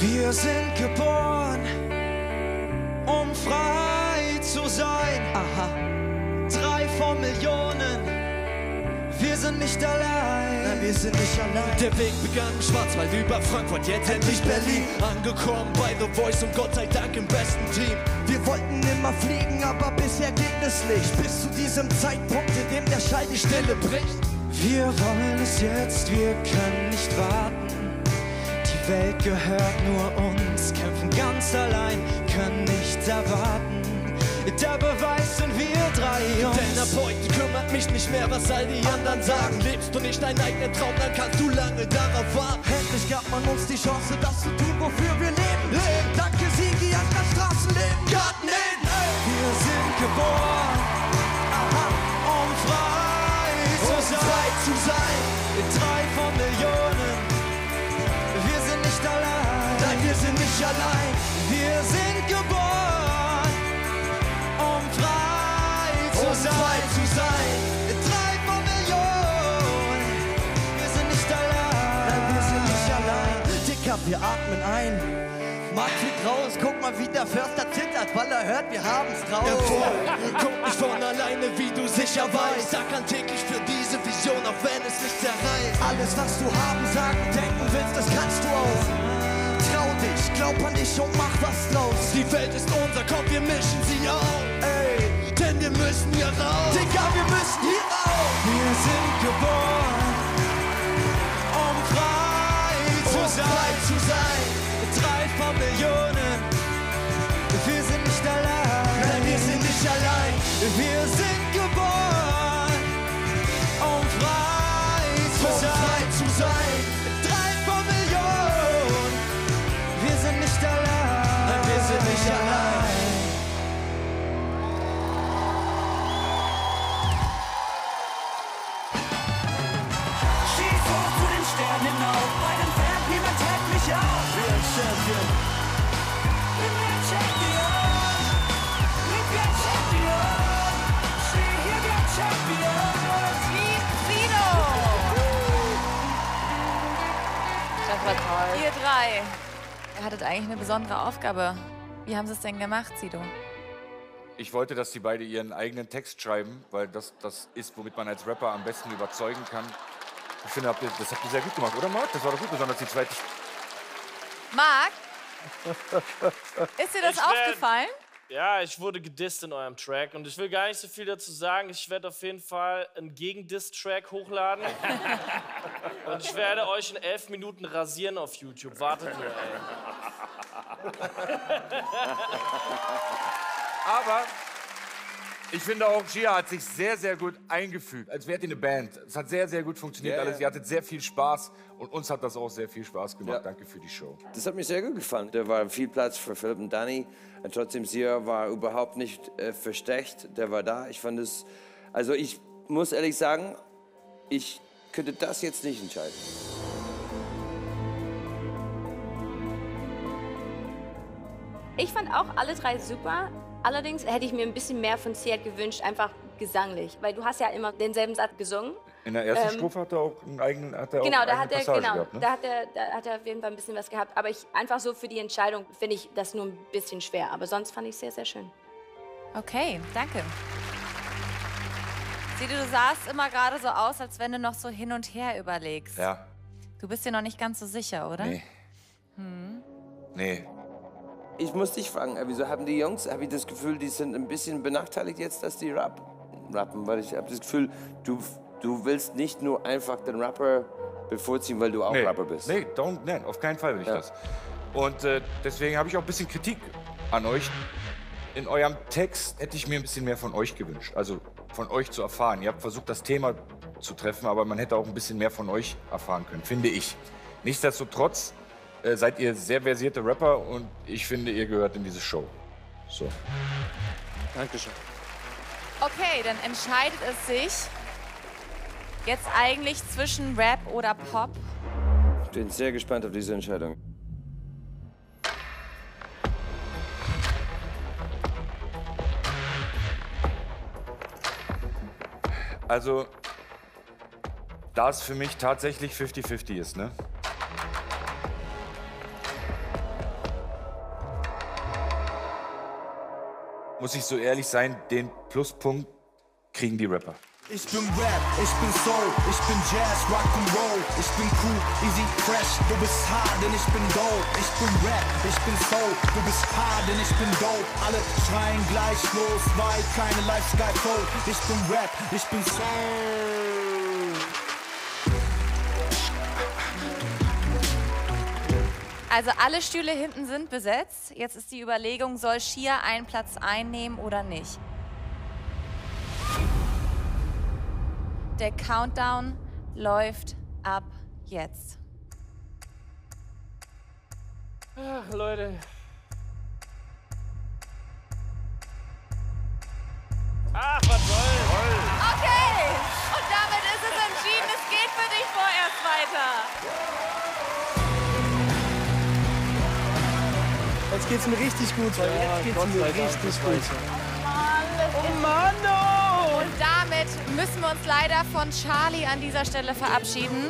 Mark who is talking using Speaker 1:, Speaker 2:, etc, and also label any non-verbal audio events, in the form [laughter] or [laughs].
Speaker 1: Wir sind geboren, um frei zu sein. Aha. Drei von Millionen. Wir sind nicht allein. Nein, wir sind nicht allein.
Speaker 2: Der Weg begann im Schwarzwald über Frankfurt, jetzt endlich Berlin. Angekommen bei The Voice und Gott sei Dank im besten Team.
Speaker 3: Wir wollten immer fliegen, aber bisher ging es nicht. Bis zu diesem Zeitpunkt, in dem der Schall die Stille bricht.
Speaker 1: Wir wollen es jetzt, wir können nicht warten. Die Welt gehört nur uns, kämpfen ganz allein, können nichts erwarten. Der Beweis sind wir drei Jungs.
Speaker 2: Denn ab heute kümmert mich nicht mehr, was all die anderen sagen. Lebst du nicht deinen eigenen Traum, dann kannst du lange darauf warten.
Speaker 3: Endlich gab man uns die Chance, das zu tun, wofür wir leben. leben. Danke Sigi an das Straßenleben. Garten in.
Speaker 1: Wir sind geboren, aha, um frei zu
Speaker 2: Um
Speaker 1: sein.
Speaker 2: frei zu sein.
Speaker 1: Drei von Millionen. Allein.
Speaker 2: Wir sind
Speaker 1: geboren, um frei zu
Speaker 2: Um
Speaker 1: sein.
Speaker 2: frei zu sein.
Speaker 1: Drei von Millionen. Wir sind nicht allein.
Speaker 3: Nein, wir sind nicht allein. Dicker, wir atmen ein. Mark fliegt raus, guck mal, wie der Förster zittert, weil er hört, wir haben's drauf.
Speaker 2: Ja, voll. Kommt nicht von alleine, wie du sicher weißt. Sag an täglich für diese Vision, auch wenn es nicht zerreißt.
Speaker 3: Alles, was du haben, sagen, denken willst, das kannst du auch. Dich, glaub an dich und mach was draus.
Speaker 2: Die Welt ist unser, komm, wir mischen sie auf.
Speaker 3: Ey,
Speaker 2: Denn wir müssen hier raus.
Speaker 3: Digga, wir müssen hier raus.
Speaker 1: Wir sind geboren, um frei zu
Speaker 2: Um
Speaker 1: sein.
Speaker 2: frei zu sein.
Speaker 1: Drei von Millionen. Wir sind nicht allein.
Speaker 2: Nein, wir sind nicht allein.
Speaker 1: Wir sind
Speaker 4: Das war toll.
Speaker 5: Ihr drei. Ihr hattet eigentlich eine besondere Aufgabe. Wie haben Sie es denn gemacht, Sido?
Speaker 6: Ich wollte, dass die beide ihren eigenen Text schreiben, weil das das ist, womit man als Rapper am besten überzeugen kann. Ich finde, das habt ihr sehr gut gemacht, oder Marc? Das war doch gut, besonders die zweite.
Speaker 5: Marc? [laughs] Ist dir das
Speaker 7: Ich werd-
Speaker 5: aufgefallen?
Speaker 7: Ja, ich wurde gedisst in eurem Track und ich will gar nicht so viel dazu sagen. Ich werde auf jeden Fall einen Gegendiss-Track hochladen. [laughs] und ich werde euch in elf Minuten rasieren auf YouTube. Wartet nur, ey.
Speaker 6: Aber ich finde auch, Gia hat sich sehr, sehr gut eingefügt, als wärt ihr eine Band. Es hat sehr, sehr gut funktioniert
Speaker 8: Ja,
Speaker 6: alles.
Speaker 8: ja.
Speaker 6: Ihr hattet sehr viel Spaß und uns hat das auch sehr viel Spaß gemacht.
Speaker 8: Ja.
Speaker 6: Danke für die Show.
Speaker 8: Das hat mir sehr gut gefallen. Da war viel Platz für Philipp und Danny. Und trotzdem, Sia war überhaupt nicht äh, versteckt. Der war da. Ich fand es. Also, ich muss ehrlich sagen, ich könnte das jetzt nicht entscheiden.
Speaker 4: Ich fand auch alle drei super. Allerdings hätte ich mir ein bisschen mehr von Siad gewünscht, einfach gesanglich. Weil du hast ja immer denselben Satz gesungen.
Speaker 6: In der ersten
Speaker 4: Ähm,
Speaker 6: Strophe hat er auch einen eigenen, hat er
Speaker 4: Genau,
Speaker 6: auch eine
Speaker 4: da hat, er,
Speaker 6: Passage
Speaker 4: genau
Speaker 6: gehabt, ne?
Speaker 4: da, hat er, da hat er auf jeden Fall ein bisschen was gehabt. Aber ich, einfach so für die Entscheidung finde ich das nur ein bisschen schwer. Aber sonst fand ich es sehr, sehr schön.
Speaker 5: Okay, danke. Sido, du sahst immer gerade so aus, als wenn du noch so hin und her überlegst.
Speaker 6: Ja,
Speaker 5: Du bist dir noch nicht ganz so sicher, oder?
Speaker 6: nee. Nee.
Speaker 8: Ich muss dich fragen, wieso haben die Jungs, habe ich das Gefühl, die sind ein bisschen benachteiligt jetzt, dass die rap, rappen? Weil ich habe das Gefühl, du, du willst nicht nur einfach den Rapper bevorziehen, weil du auch
Speaker 6: Nee,
Speaker 8: Rapper bist.
Speaker 6: nee, don't, nein, auf keinen Fall will ich
Speaker 8: Ja.
Speaker 6: das. Und äh, deswegen habe ich auch ein bisschen Kritik an euch. In eurem Text hätte ich mir ein bisschen mehr von euch gewünscht. Also von euch zu erfahren. Ihr habt versucht, das Thema zu treffen, aber man hätte auch ein bisschen mehr von euch erfahren können, finde ich. Nichtsdestotrotz äh, seid ihr sehr versierte Rapper und ich finde, ihr gehört in diese Show. So.
Speaker 7: Dankeschön.
Speaker 5: Okay, dann entscheidet es sich jetzt eigentlich zwischen Rap oder Pop.
Speaker 8: Ich bin sehr gespannt auf diese Entscheidung.
Speaker 6: Also, da es für mich tatsächlich 50-50 ist, ne? Muss ich so ehrlich sein, den Pluspunkt kriegen die Rapper.
Speaker 9: Ich bin Rap, ich bin Soul, ich bin Jazz, Rock'n'Roll, ich bin cool, easy, fresh, du bist hard, denn ich bin dope. Ich bin Rap, ich bin Soul, du bist hard, denn ich bin dope. Alle schreien gleich los, weil keine Lifestyle voll. Ich bin Rap, ich bin Soul.
Speaker 5: Also alle Stühle hinten sind besetzt. Jetzt ist die Überlegung, soll Shia einen Platz einnehmen oder nicht? Der Countdown läuft ab jetzt.
Speaker 7: Ach, Leute.
Speaker 10: Jetzt geht's mir richtig gut, weil jetzt geht's mir richtig gut.
Speaker 5: Oh Mann, oh! Und damit müssen wir uns leider von Charlie an dieser Stelle verabschieden.